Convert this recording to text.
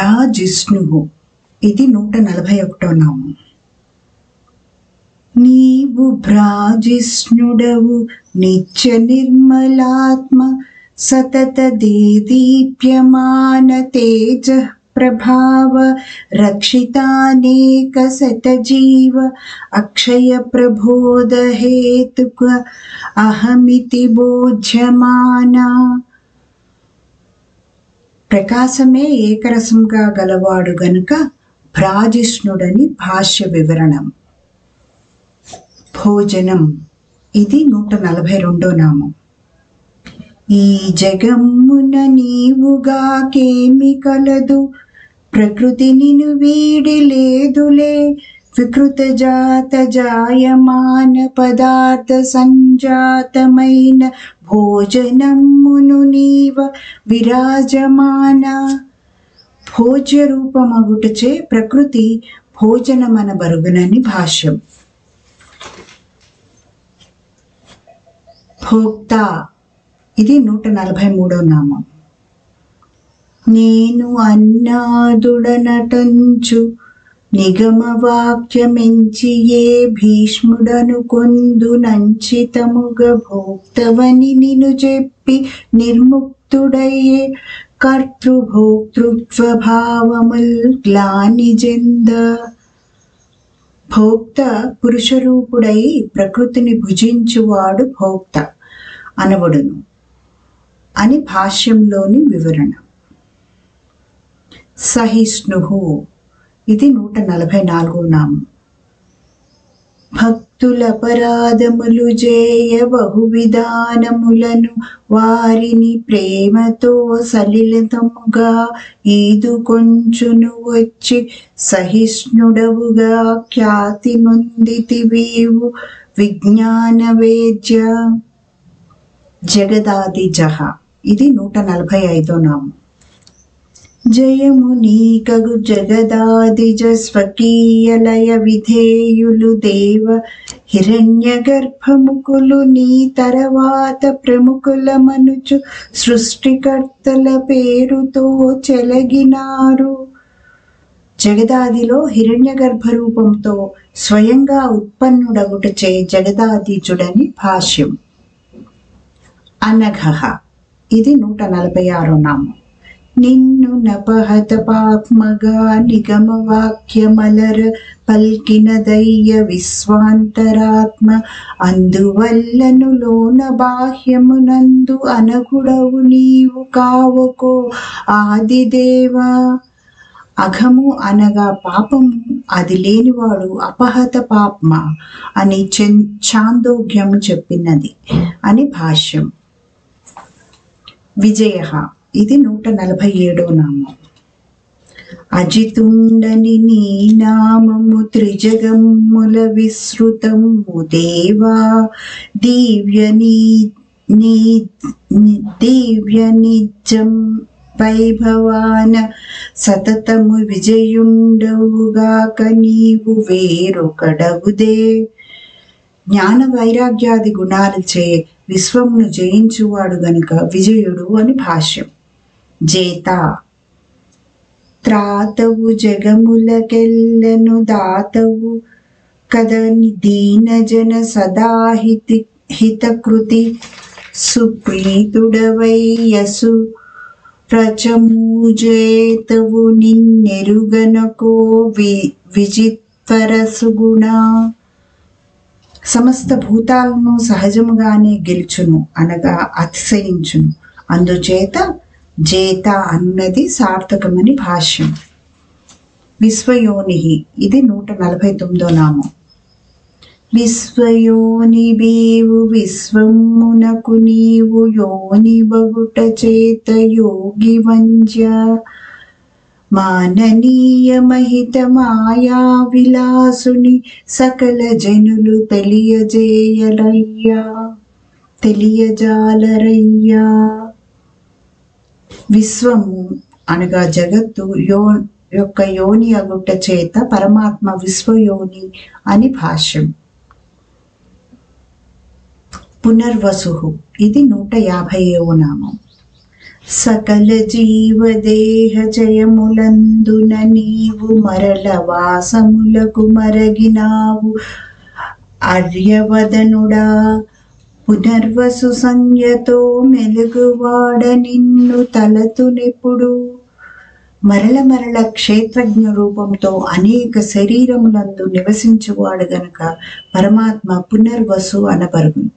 భ్రాజిష్ణువు ఇది నూట నలభై ఒకటో నామం నీవు భ్రాజిష్ణుడవు నిత్య నిర్మలాత్మ సతత దేదీప్యమాన తేజ ప్రభావ రక్షితానేక శత జీవ అక్షయ ప్రబోధ హేతుక అహమితి బోధ్యమానా ప్రకాశమే ఏకరసంగా గలవాడు గనుక భ్రాజిష్ణుడని భాష్య వివరణం. భోజనం. ఇది నూట నలభై రెండో నామం. ఈ జగమ్మున నీవుగాకేమి కలదు? ప్రకృతి వీడి లేదులే. వికృత జాత జాయమాన పదార్థ సంజాతమైన భోజనమును నీవ విరాజమాన భోజ్య రూపమగుటచే ప్రకృతి భోజనమన బరుగునని భాష్యం భోక్త ఇది నూట నలభై మూడో నామం. నేను అన్నాదుడనటంచు నిగమవాక్యమించి ఏ భీష్ముడను కొందు నంచితముగ భోక్తవని నిను చెప్పి నిర్ముక్తుడయ్యే కర్తృభోక్తృత్వభావముల్ గ్లానిజెంద గ్లాని భోక్త పురుషరూపుడై ప్రకృతిని భుజించువాడు భోక్త అనబడును అని భాష్యంలోని వివరణ సహిష్ణు ఇది నూట నలభై నాలుగో నామం. భక్తుల అపరాధములు జేయ బహువిధానములను వారిని ప్రేమతో సలిలతముగా ఈదు కొంచును వచ్చి సహిష్ణుడవుగా ఖ్యాతి నొందితివీవు విజ్ఞాన వేద్య జగదాది జహ ఇది నూట నలభై ఐదో నామం. జయము నీకగు జగదాదిజ స్వకీయలయ విధేయులు దేవ హిరణ్య గర్భముకులు నీ తరవాత ప్రముఖుల మనుచు సృష్టికర్తల పేరుతో చెలగినారు. జగదాదిలో హిరణ్య గర్భ రూపంతో స్వయంగా ఉత్పన్నుడగుటచే జగదాదిజుడని భాష్యం. అనఘ. ఇది నూట నలభై ఆరో నామం. నిన్ను నపహత పాప్మగా నిగమ వాక్యమలర పల్కిన దయ్య విశ్వాంతరాత్మ అందువల్లను లోన బాహ్యమునందు అనగుడవు నీవు కావకో ఆదిదేవా. అఘము అనగా పాపము అది లేనివాడు అపహత పాప్మ అని చాందోగ్యము చెప్పినది అని భాష్యం. విజయ ఇది నూట నలభై ఏడో నామం. అజితుండని నీ నామము త్రిజగమ్ముల విశ్రుతము దేవా. దివ్య నీ దివ్య నిజం వైభవాన సతతము విజయుండవుగాక నీవు వేరొకడవుదే జ్ఞాన వైరాగ్యాది గుణాలచే విశ్వమును జయించువాడు గనుక విజయుడు అని భాష్యం. జేత. త్రాతవు జగములకెల్లను దాతవు కదని దీనజన సదాహితి హితకృతి సుప్రీతుడవయ్యసు ప్రచమూజేతవు నిన్నెరుగనకో వి విజిత్వరసుగుణ. సమస్త భూతాలను సహజముగానే గెలుచును అనగా అతిశయించును. అందుచేత జేత అన్నది సార్థకమని భాష్యం. విశ్వయోని ఇది నూట నలభై తొమ్మిదో నామం. విశ్వయోని బీవు విశ్వమునకు నీవు యోని బగుట చేత యోగి వంజ. మాననీయ మహిత మాయా విలాసుని సకల జనులు తెలియజేయలయ్యా. తెలియజాలరయ్యా. విశ్వము అనగా జగత్తు యో యొక్క యోని అగుట చేత పరమాత్మ విశ్వయోని అని భాష్యం. పునర్వసు. ఇది నూట యాభైవ నామం. సకల జీవదేహ జయములందున నీవు మరల వాసములకు మరగినావు. ఆర్యవదనుడా పునర్వసు సంజ్ఞతో మెలుగువాడ నిన్ను తలతునెప్పుడు. మరల మరల క్షేత్రజ్ఞ రూపంతో అనేక శరీరములందు నివసించువాడు గనుక పరమాత్మ పునర్వసు అనబరుగును